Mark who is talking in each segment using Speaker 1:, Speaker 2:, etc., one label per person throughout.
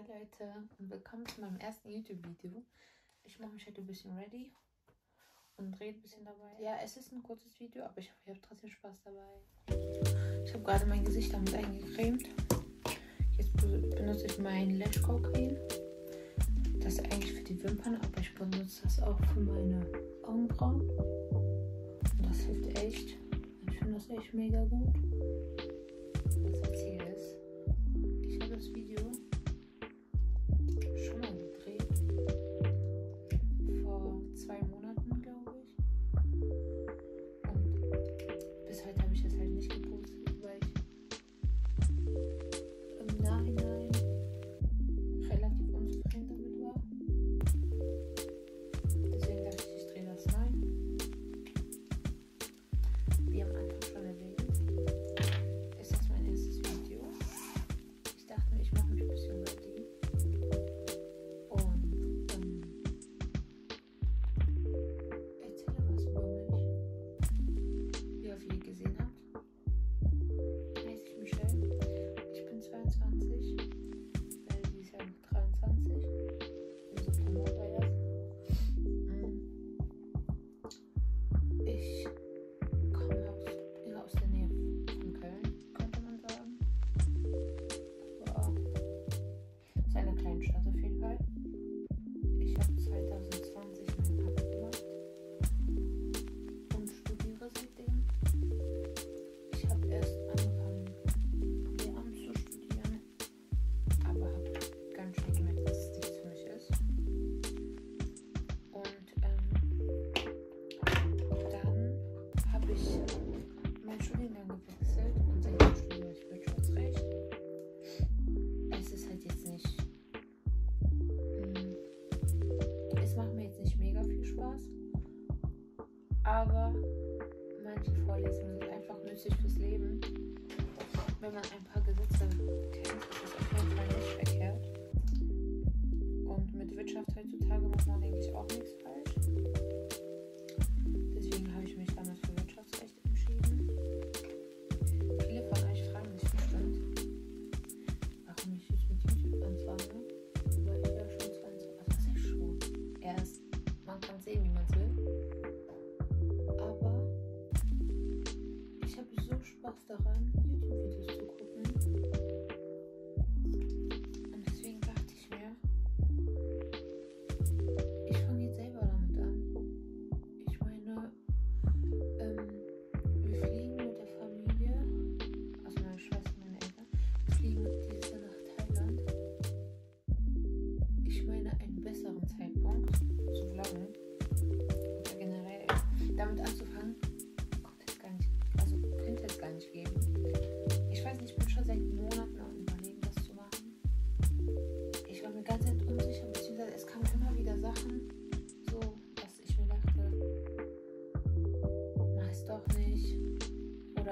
Speaker 1: Hi Leute und willkommen zu meinem ersten YouTube-Video. Ich mache mich heute ein bisschen ready und drehe ein bisschen dabei. Ja, es ist ein kurzes Video, aber ich hoffe, ihr habt trotzdem Spaß dabei. Ich habe gerade mein Gesicht damit eingecremt. Jetzt benutze ich mein Lash Core Cream. Das ist eigentlich für die Wimpern, aber ich benutze das auch für meine Augenbrauen. Und das hilft echt. Ich finde das echt mega gut. Das erzähle ist. Ich habe das Video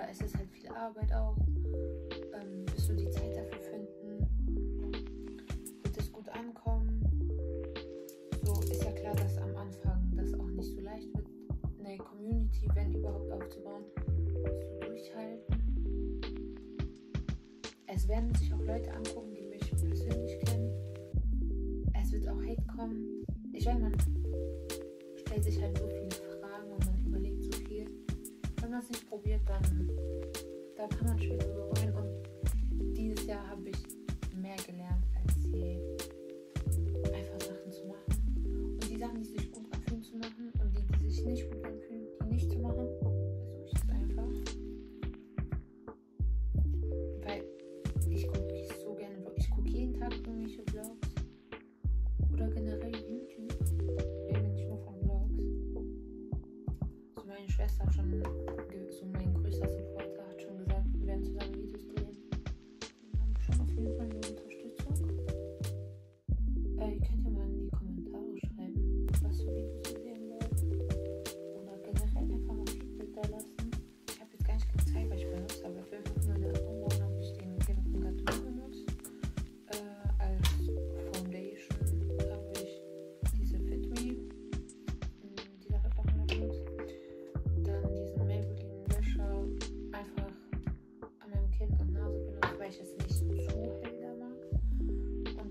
Speaker 1: aber es ist halt viel Arbeit auch. Ähm, bis du die Zeit dafür finden, wird es gut ankommen. So ist ja klar, dass am Anfang das auch nicht so leicht wird, eine Community, wenn überhaupt, aufzubauen. Musst du durchhalten. Es werden sich auch Leute angucken, die mich persönlich kennen. Es wird auch Hate kommen. Ich weiß, man stellt sich halt so viele Fragen und man überlegt so viel. Wenn man es nicht probiert, dann country.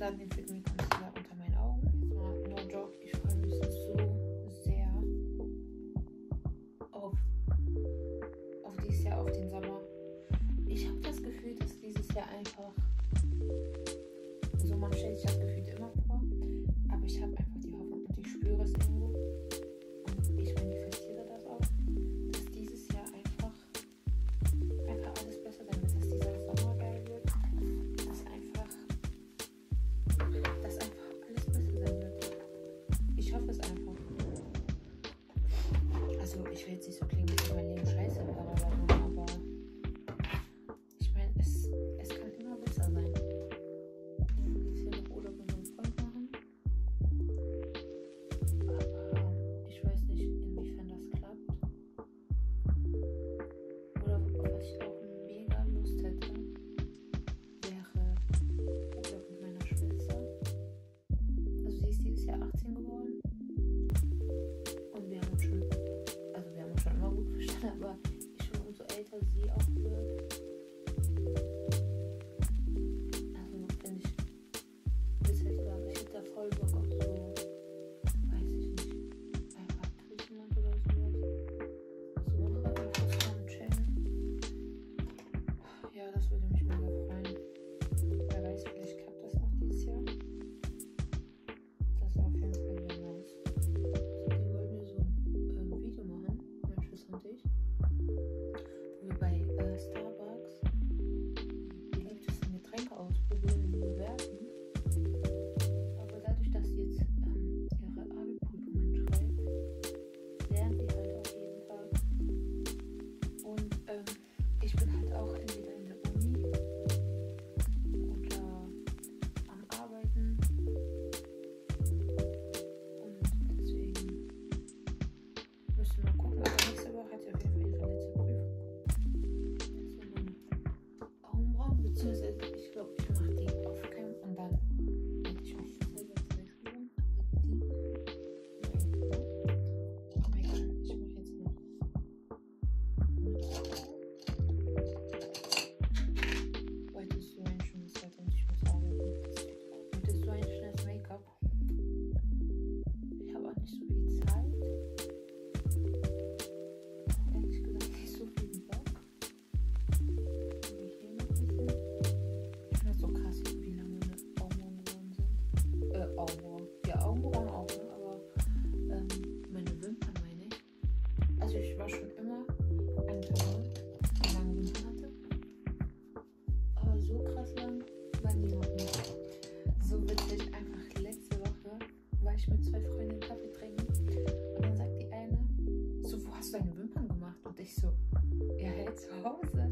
Speaker 1: gerade den Fit Me Concealer unter meinen Augen. No joke, ich freue mich so sehr auf, auf dieses Jahr, auf den Sommer. Ich habe das Gefühl, dass dieses Jahr einfach so man ich sich das Gefühl, for sie was the